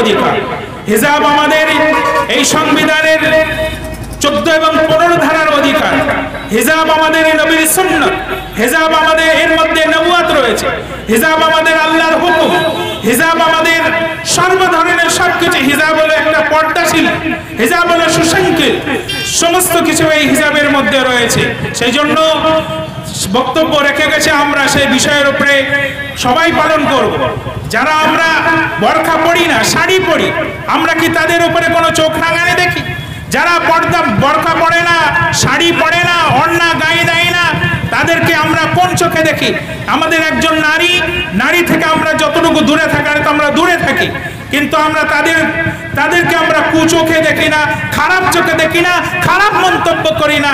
অধিকার। হিজাব আমাদের এই সংবিধানের চোদ্দ এবং পনেরো ধারার অধিকার। হিজাব আমাদের নবীর সুন্নত। হিজাব আমাদের এর মধ্যে নবুয়াত রয়েছে। হিজাব আমাদের আল্লাহর হুকুম। হিজাব আমাদের সর্ব ধরনের সবকিছু। হিজাব হলো একটা পর্দাশীল। হিজাব হলো সুসংখ্যিত সমস্ত কিছু এই হিজাবের মধ্যে রয়েছে। সেই জন্য বক্তব্য রেখে গেছে আমরা, সেই বিষয়ের উপরে সবাই পালন করব। যারা আমরা বরখা পড়ি না, শাড়ি পরি, আমরা কি তাদের উপরে কোনো চোখ রাঙানি দেখি? যারা পর্দা, বরখা পড়ে না, শাড়ি পরে না অন্না গায়ে দেয় না, তাদেরকে আমরা কোন চোখে দেখি? আমাদের একজন নারী নারী থেকে আমরা যতটুকু দূরে থাকার আমরা দূরে থাকি। কিন্তু আমরা তাদের, তাদেরকে আমরা কুচোখে দেখি না, খারাপ চোখে দেখি না, খারাপ মন্তব্য করি না।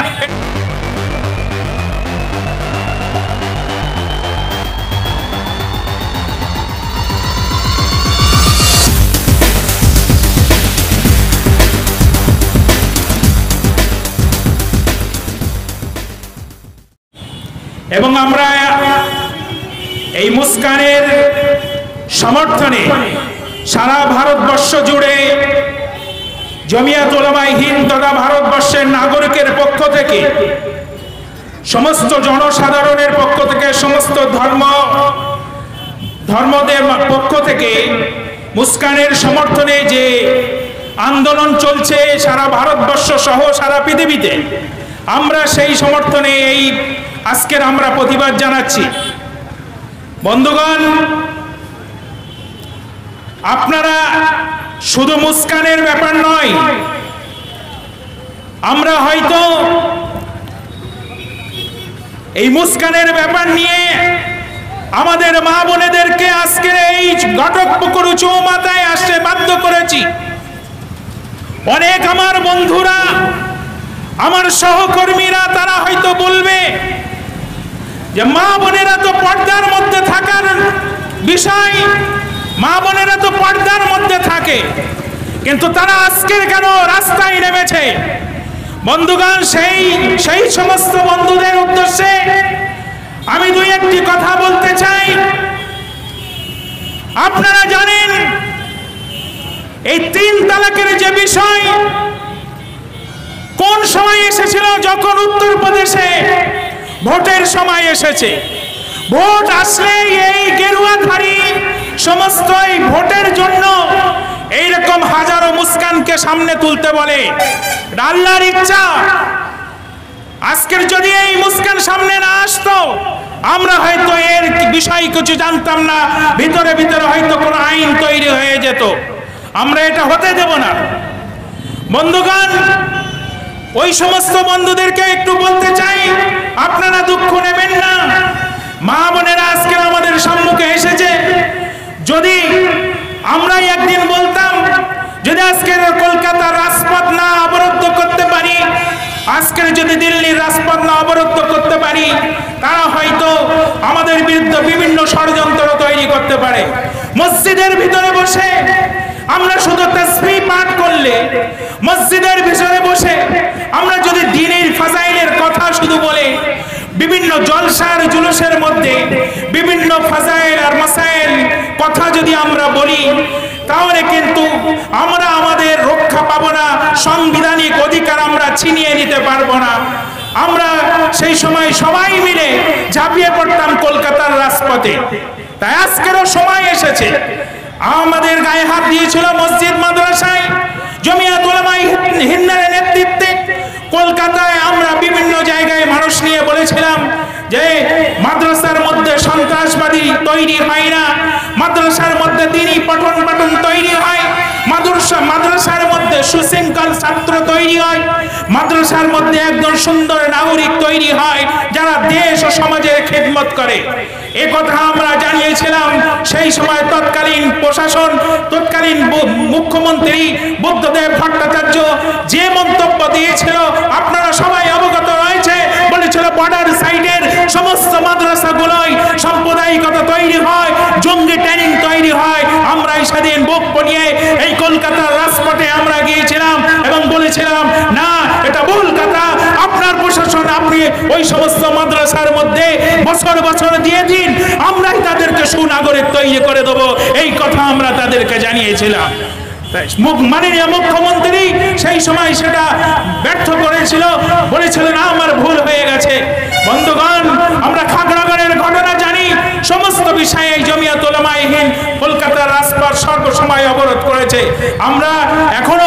এবং আমরা এই মুস্কানের সমর্থনে সারা ভারতবর্ষ জুড়ে জমিয়াত ওলামাই হিন্দ তথা ভারতবর্ষের নাগরিকের পক্ষ থেকে, সমস্ত জনসাধারণের পক্ষ থেকে, সমস্ত ধর্ম, ধর্মদের পক্ষ থেকে মুস্কানের সমর্থনে যে আন্দোলন চলছে সারা ভারতবর্ষ সহ সারা পৃথিবীতে, আমরা সেই সমর্থনে এই আজকের আমরা প্রতিবাদ জানাচ্ছি। বন্ধুগণ, আপনারা শুধু মুস্কানের ব্যাপার নয়, আমরা হয়তো এই মুস্কানের ব্যাপার নিয়ে আমাদের মা বোনেদেরকে আজকের এই ঘটক পুকুর চৌমাথায় আসতে বাধ্য করেছি। অনেক আমার বন্ধুরা, আমার সহকর্মীরা, তারা হয়তো বলবে যে মা বোনেরা তো পর্দার মধ্যে থাকার বিষয়, মা বোনেরা তো পর্দার মধ্যে থাকে, কিন্তু তারা আজকের কেন রাস্তায় নেমেছে? বন্ধুগণ, সেই সেই সমস্ত বন্ধুদের উদ্দেশ্যে আমি দুই একটি কথা বলতে চাই। আপনারা জানেন, এই তিন তালাকের যে বিষয়, কোন সময় এসেছিল? যখন উত্তরপ্রদেশে ভোটের সময় এসেছে। ভোট আসলে এই গেরুয়াধারী সমস্ত এই ভোটের জন্য এইরকম হাজারো মুস্কানকে সামনে তুলতে বলে। আল্লাহর ইচ্ছা। আজকের যদি এই মুস্কান সামনে না আসতো, আমরা হয়তো এর বিষয় কিছু জানতাম না, ভিতরে ভিতরে হয়তো কোনো আইন তৈরি হয়ে যেত। আমরা এটা হতে দেব না। বন্ধুগণ ওই সমস্ত বন্ধুদেরকে একটু বলতে চাই, আপনারা দুঃখ নেবেন না। মা বোনেরা আজকে আমাদের সম্মুখে এসেছে। যদি আমরাই একদিন বলতাম, যদি আজকের কলকাতার রাজপথ না অবরুদ্ধ করতে পারি, আজকের যদি দিল্লির রাজপথ না অবরুদ্ধ করতে পারি, তারা হয়তো আমাদের বিরুদ্ধে বিভিন্ন ষড়যন্ত্র তৈরি করতে পারে। মসজিদের ভিতরে বসে আমরা শুধু তসবি পাঠ করলে, মসজিদের ভিতরে বসে আমরা যদি দিনের ফাজাইলের কথা শুধু বলে, বিভিন্ন জলসার জুলুসের মধ্যে, বিভিন্ন ফাজাইল আর মাসাইল কথা যদি আমরা বলি, তাহলে কিন্তু আমরা আমাদের রক্ষা পাবো না, সাংবিধানিক অধিকার আমরা ছিনিয়ে নিতে পারব না। আমরা সেই সময় সবাই মিলে ঝাঁপিয়ে পড়তাম কলকাতার রাজপথে। তাই আজকেরও সময় এসেছে। আমাদের গায়ে হাত দিয়েছিল মসজিদ মাদ্রাসায়। জমিয়াত ওলামাই হিন্দার নেতৃত্বে। কলকাতায় আমরা বিভিন্ন জায়গায় মানুষ নিয়ে বলেছিলাম যে, মাদ্রাসার মধ্যে সন্ত্রাসবাদী তৈরি হয় না মাদ্রাসার মধ্যে তিনি পঠন পাঠন তৈরি হয়। মাদ্রাসা, মাদ্রাসার মধ্যে সুশৃঙ্খল ছাত্র তৈরি হয়। মাদ্রাসার মধ্যে একজন সুন্দর নাগরিক তৈরি হয়, যারা দেশ ও সমাজের খেদমত করে। এ কথা আমরা জানিয়েছিলাম, সেই সময় তৎকালীন প্রশাসন, তৎকালীন মুখ্যমন্ত্রী বুদ্ধদেব ভট্টাচার্য যে মন্তব্য দিয়েছিল আপনারা সবাই অবগত রয়েছে বলেছিল বর্ডার সাইডের সমস্ত মাদ্রাসাগুলোই সাম্প্রদায়িকতা তৈরি হয় জঙ্গি ট্রেনিং তৈরি হয়। আমরা সেদিন বুক পনিয়ে এই কলকাতার রাজপথে আমরা গিয়েছিলাম এবং বলেছিলাম, না, এটা ভুল কথা। আপনার প্রশাসন, আপনি ওই সমস্ত মাদ্রাসার মধ্যে বছর বছর দিয়ে দিন। আমরাই তাদেরকে সুনাগরিক তৈরি করে দেবো। এই কথা আমরা তাদেরকে জানিয়েছিলাম। মাননীয় মুখ্যমন্ত্রী সেই সময় সেটা ব্যর্থ করেছিল। বলেছিলেন আমার ভুল হয়ে গেছে। বন্ধুগণ, আমরা খাগড়াগড়ের ঘটনা জানি। সমস্ত বিষয়ে এই জমিয়ত করেছে আমরা এখনও